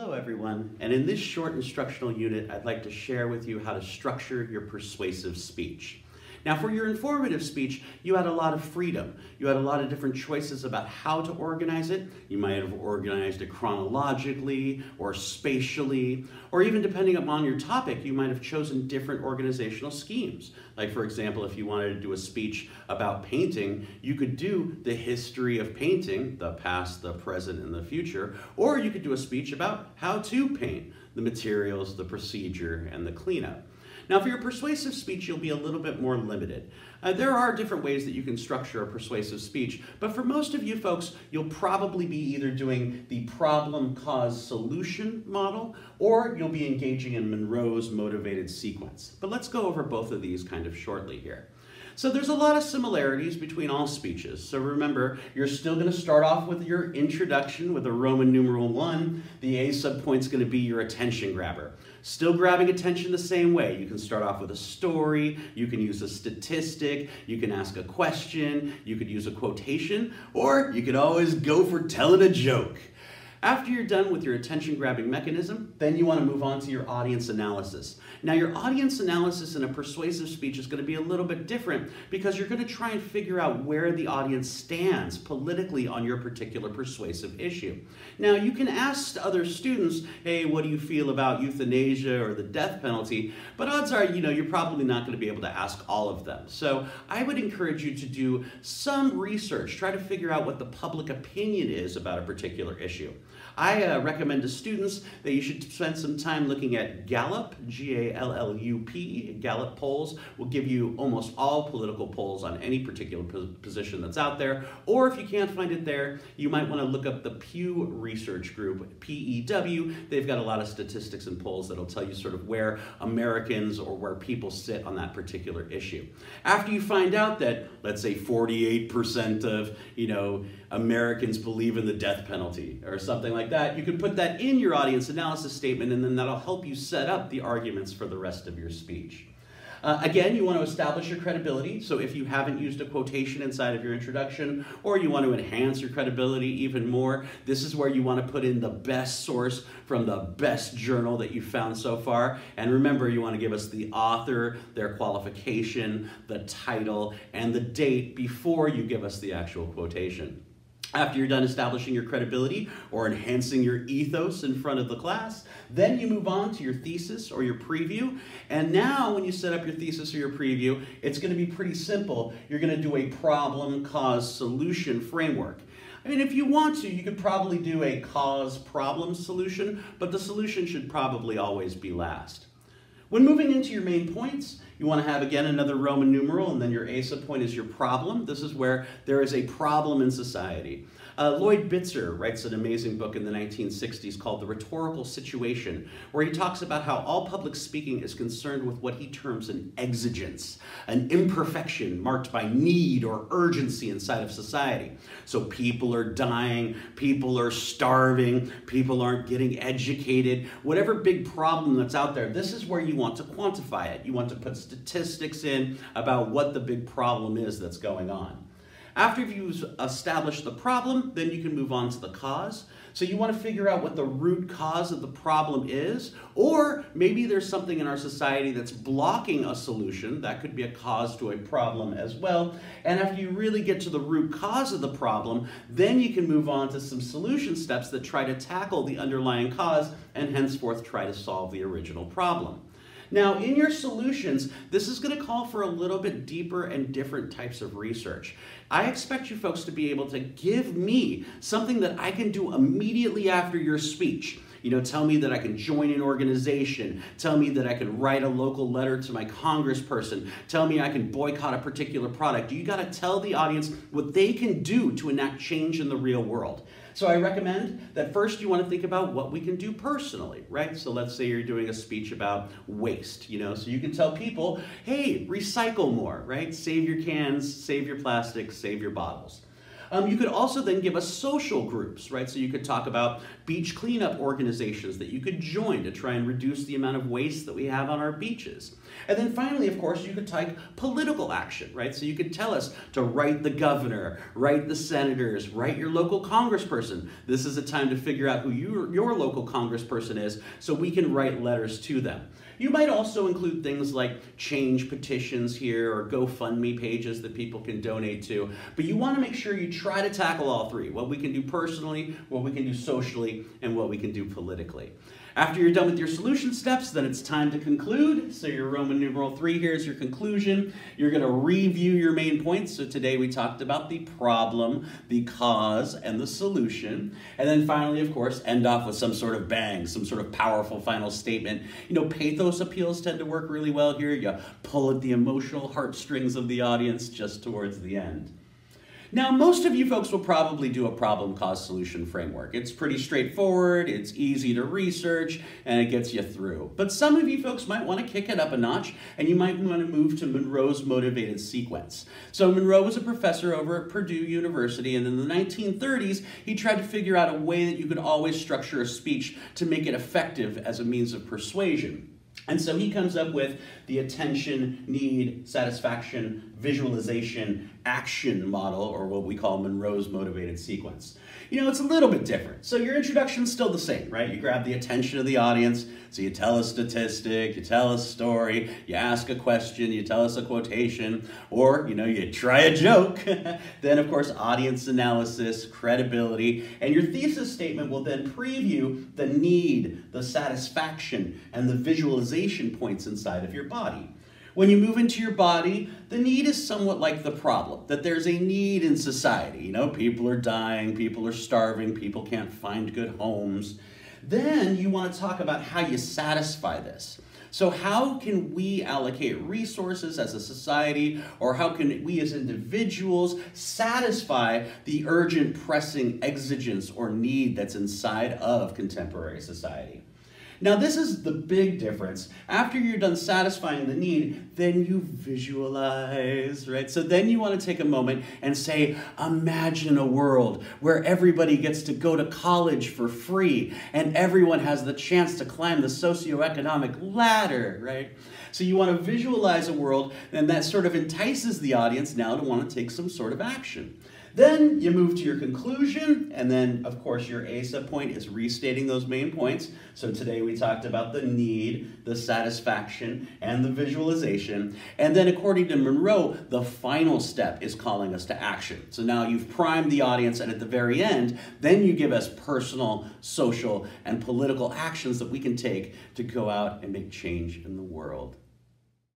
Hello everyone, and in this short instructional unit I'd like to share with you how to structure your persuasive speech. Now for your informative speech, you had a lot of freedom. You had a lot of different choices about how to organize it. You might have organized it chronologically or spatially, or even depending upon your topic, you might have chosen different organizational schemes. Like for example, if you wanted to do a speech about painting, you could do the history of painting, the past, the present, and the future, or you could do a speech about how to paint, the materials, the procedure, and the cleanup. Now, for your persuasive speech, you'll be a little bit more limited. Uh, there are different ways that you can structure a persuasive speech, but for most of you folks, you'll probably be either doing the problem, cause, solution model, or you'll be engaging in Monroe's motivated sequence. But let's go over both of these kind of shortly here. So there's a lot of similarities between all speeches. So remember, you're still going to start off with your introduction with a Roman numeral 1. The A subpoint's going to be your attention grabber. Still grabbing attention the same way. You can start off with a story, you can use a statistic, you can ask a question, you could use a quotation, or you could always go for telling a joke. After you're done with your attention grabbing mechanism, then you want to move on to your audience analysis. Now your audience analysis in a persuasive speech is going to be a little bit different because you're going to try and figure out where the audience stands politically on your particular persuasive issue. Now you can ask other students, hey, what do you feel about euthanasia or the death penalty? But odds are, you know, you're probably not going to be able to ask all of them. So I would encourage you to do some research, try to figure out what the public opinion is about a particular issue. I uh, recommend to students that you should spend some time looking at Gallup, G-A-L-L-U-P. Gallup polls will give you almost all political polls on any particular position that's out there. Or if you can't find it there, you might want to look up the Pew Research Group, P-E-W. They've got a lot of statistics and polls that'll tell you sort of where Americans or where people sit on that particular issue. After you find out that, let's say 48% of, you know, Americans believe in the death penalty or something like that, you can put that in your audience analysis statement and then that'll help you set up the arguments for the rest of your speech. Uh, again, you want to establish your credibility. So if you haven't used a quotation inside of your introduction, or you want to enhance your credibility even more, this is where you want to put in the best source from the best journal that you found so far. And remember, you want to give us the author, their qualification, the title, and the date before you give us the actual quotation. After you're done establishing your credibility or enhancing your ethos in front of the class, then you move on to your thesis or your preview. And now when you set up your thesis or your preview, it's going to be pretty simple. You're going to do a problem, cause, solution framework. I mean, if you want to, you could probably do a cause, problem, solution, but the solution should probably always be last. When moving into your main points, you want to have, again, another Roman numeral, and then your A subpoint is your problem. This is where there is a problem in society. Uh, Lloyd Bitzer writes an amazing book in the 1960s called The Rhetorical Situation, where he talks about how all public speaking is concerned with what he terms an exigence, an imperfection marked by need or urgency inside of society. So people are dying, people are starving, people aren't getting educated, whatever big problem that's out there, this is where you want to quantify it. You want to put statistics in about what the big problem is that's going on. After you've established the problem, then you can move on to the cause. So you want to figure out what the root cause of the problem is, or maybe there's something in our society that's blocking a solution. That could be a cause to a problem as well. And after you really get to the root cause of the problem, then you can move on to some solution steps that try to tackle the underlying cause and henceforth try to solve the original problem. Now, in your solutions, this is going to call for a little bit deeper and different types of research. I expect you folks to be able to give me something that I can do immediately after your speech. You know, tell me that I can join an organization. Tell me that I can write a local letter to my congressperson. Tell me I can boycott a particular product. You got to tell the audience what they can do to enact change in the real world. So I recommend that first you want to think about what we can do personally, right? So let's say you're doing a speech about waste, you know, so you can tell people, hey, recycle more, right? Save your cans, save your plastics, save your bottles. Um, you could also then give us social groups, right? So you could talk about beach cleanup organizations that you could join to try and reduce the amount of waste that we have on our beaches. And then finally, of course, you could take political action, right? So you could tell us to write the governor, write the senators, write your local congressperson. This is a time to figure out who your, your local congressperson is so we can write letters to them. You might also include things like change petitions here or GoFundMe pages that people can donate to. But you want to make sure you try to tackle all three what we can do personally, what we can do socially, and what we can do politically. After you're done with your solution steps, then it's time to conclude. So your Roman numeral three here is your conclusion. You're going to review your main points. So today we talked about the problem, the cause, and the solution. And then finally, of course, end off with some sort of bang, some sort of powerful final statement. You know, pathos appeals tend to work really well here. You pull at the emotional heartstrings of the audience just towards the end. Now, most of you folks will probably do a problem cause solution framework. It's pretty straightforward, it's easy to research, and it gets you through. But some of you folks might want to kick it up a notch, and you might want to move to Monroe's motivated sequence. So Monroe was a professor over at Purdue University, and in the 1930s, he tried to figure out a way that you could always structure a speech to make it effective as a means of persuasion. And so he comes up with the attention, need, satisfaction, visualization, action model, or what we call Monroe's motivated sequence. You know, it's a little bit different. So your introduction's still the same, right? You grab the attention of the audience, so you tell a statistic, you tell a story, you ask a question, you tell us a quotation, or, you know, you try a joke. then, of course, audience analysis, credibility, and your thesis statement will then preview the need, the satisfaction, and the visualization points inside of your body. When you move into your body, the need is somewhat like the problem, that there's a need in society. You know, people are dying, people are starving, people can't find good homes. Then you want to talk about how you satisfy this. So how can we allocate resources as a society, or how can we as individuals satisfy the urgent, pressing exigence or need that's inside of contemporary society? Now, this is the big difference. After you're done satisfying the need, then you visualize, right? So then you want to take a moment and say, imagine a world where everybody gets to go to college for free and everyone has the chance to climb the socioeconomic ladder, right? So you want to visualize a world, and that sort of entices the audience now to want to take some sort of action. Then you move to your conclusion, and then, of course, your A subpoint is restating those main points. So today we talked about the need, the satisfaction, and the visualization. And then, according to Monroe, the final step is calling us to action. So now you've primed the audience, and at the very end, then you give us personal, social, and political actions that we can take to go out and make change in the world.